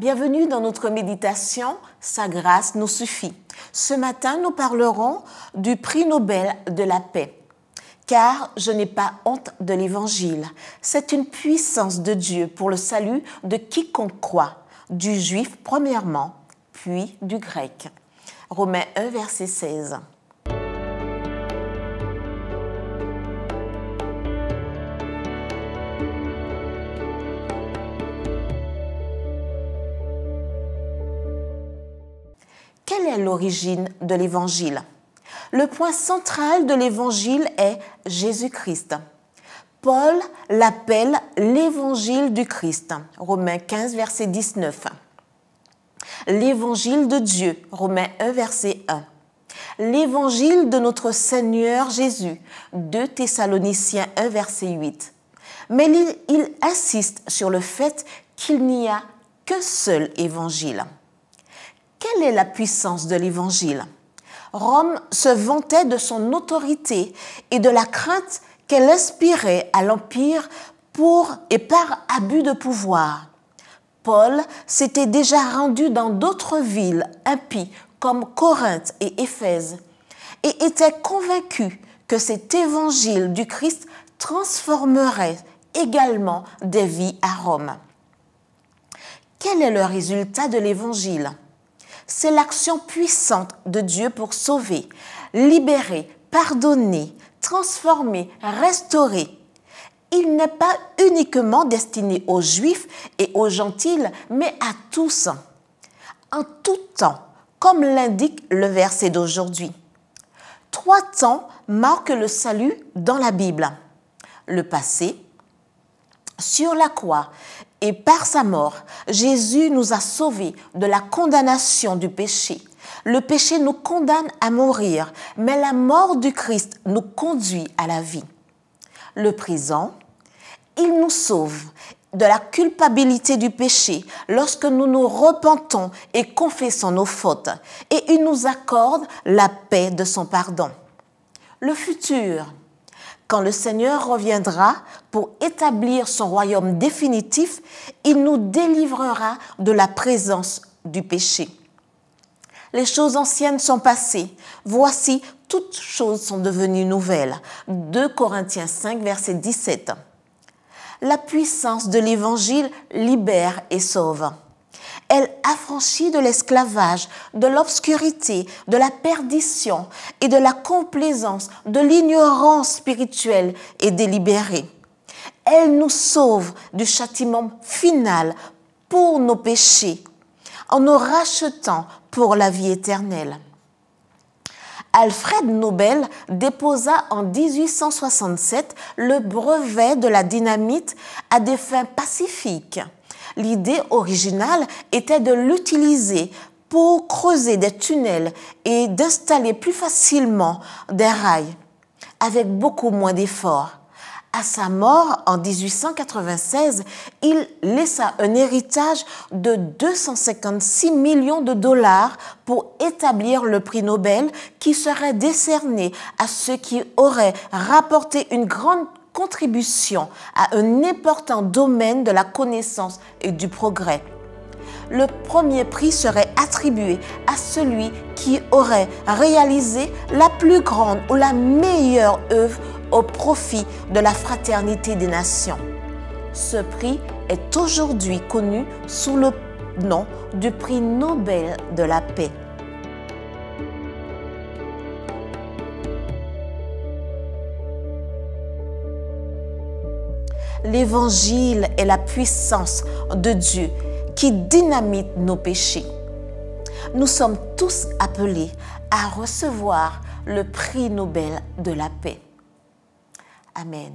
Bienvenue dans notre méditation Sa grâce nous suffit. Ce matin, nous parlerons du prix Nobel de la paix. Car je n'ai pas honte de l'Évangile. C'est une puissance de Dieu pour le salut de quiconque croit, du juif premièrement, puis du grec. Romains 1, verset 16. Quelle est l'origine de l'Évangile? Le point central de l'Évangile est Jésus-Christ. Paul l'appelle l'Évangile du Christ, Romains 15, verset 19. L'Évangile de Dieu, Romains 1, verset 1. L'Évangile de notre Seigneur Jésus, 2 Thessaloniciens 1, verset 8. Mais il, insiste sur le fait qu'il n'y a que seul Évangile. Quelle est la puissance de l'Évangile? Rome se vantait de son autorité et de la crainte qu'elle inspirait à l'Empire pour et par abus de pouvoir. Paul s'était déjà rendu dans d'autres villes impies comme Corinthe et Éphèse et était convaincu que cet évangile du Christ transformerait également des vies à Rome. Quel est le résultat de l'évangile? C'est l'action puissante de Dieu pour sauver, libérer, pardonner, transformer, restaurer. Il n'est pas uniquement destiné aux juifs et aux gentils, mais à tous, en tout temps, comme l'indique le verset d'aujourd'hui. Trois temps marquent le salut dans la Bible. Le passé, sur la croix et par sa mort, Jésus nous a sauvés de la condamnation du péché. Le péché nous condamne à mourir, mais la mort du Christ nous conduit à la vie. Le présent, il nous sauve de la culpabilité du péché lorsque nous nous repentons et confessons nos fautes, et il nous accorde la paix de son pardon. Le futur, quand le Seigneur reviendra pour établir son royaume définitif, il nous délivrera de la présence du péché. Les choses anciennes sont passées. Voici, toutes choses sont devenues nouvelles. 2 Corinthiens 5, verset 17. La puissance de l'Évangile libère et sauve elle affranchit de l'esclavage, de l'obscurité, de la perdition et de la complaisance, de l'ignorance spirituelle et délibérée. Elle nous sauve du châtiment final pour nos péchés, en nous rachetant pour la vie éternelle. Alfred Nobel déposa en 1867 le brevet de la dynamite à des fins pacifiques. L'idée originale était de l'utiliser pour creuser des tunnels et d'installer plus facilement des rails avec beaucoup moins d'efforts. À sa mort en 1896, il laissa un héritage de 256 millions de dollars pour établir le prix Nobel qui serait décerné à ceux qui auraient rapporté une grande contribution à un important domaine de la connaissance et du progrès. Le premier prix serait attribué à celui qui aurait réalisé la plus grande ou la meilleure œuvre au profit de la fraternité des nations. Ce prix est aujourd'hui connu sous le nom du prix Nobel de la paix. L'évangile est la puissance de Dieu qui dynamite nos péchés. Nous sommes tous appelés à recevoir le prix Nobel de la paix. Amen.